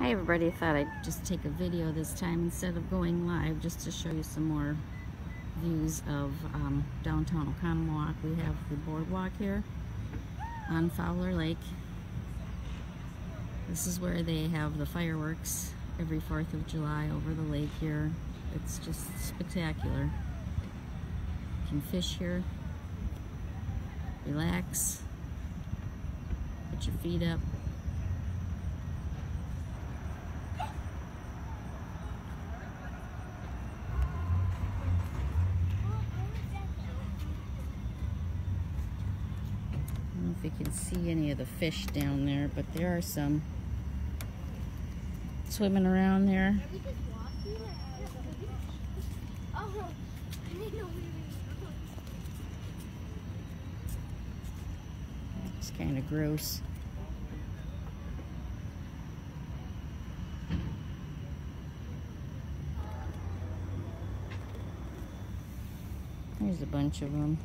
Hi everybody, thought I'd just take a video this time instead of going live just to show you some more views of um, downtown Oconomowoc. We have the boardwalk here on Fowler Lake. This is where they have the fireworks every 4th of July over the lake here. It's just spectacular. You can fish here, relax, put your feet up, if you can see any of the fish down there, but there are some swimming around there. It's kind of gross. There's a bunch of them.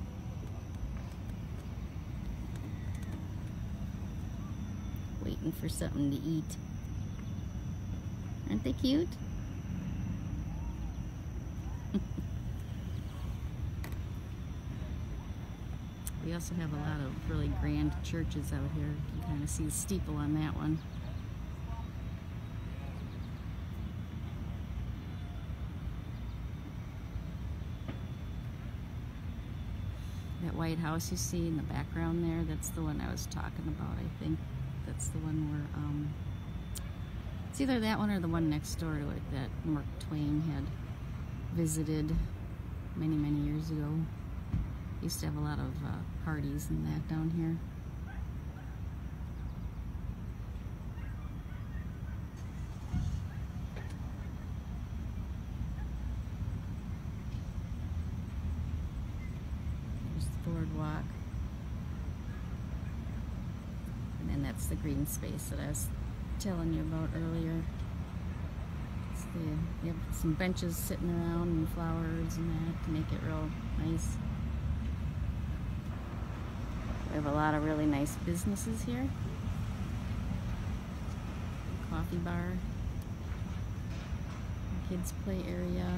For something to eat. Aren't they cute? we also have a lot of really grand churches out here. You can kind of see the steeple on that one. That White House you see in the background there, that's the one I was talking about, I think. That's the one where, um, it's either that one or the one next door to it that Mark Twain had visited many, many years ago. Used to have a lot of uh, parties and that down here. There's the boardwalk. and that's the green space that I was telling you about earlier. The, you have some benches sitting around and flowers and that to make it real nice. We have a lot of really nice businesses here. Coffee bar, kids play area.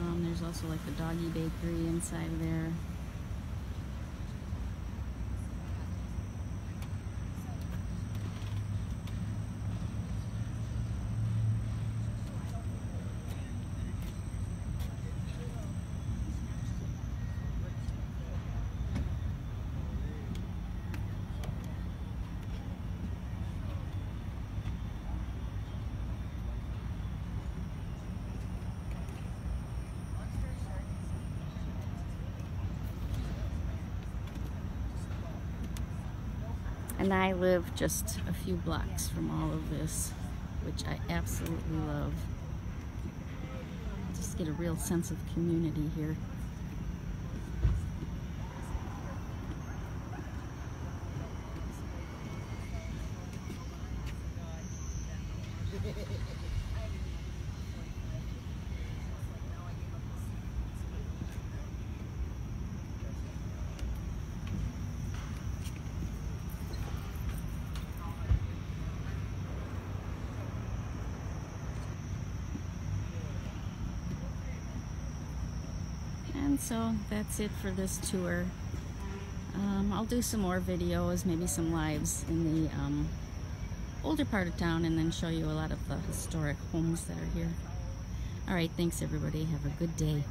Um, there's also like the doggy bakery inside there. And I live just a few blocks from all of this, which I absolutely love. Just get a real sense of community here. And so that's it for this tour. Um, I'll do some more videos, maybe some lives in the um, older part of town and then show you a lot of the historic homes that are here. All right, thanks everybody. Have a good day.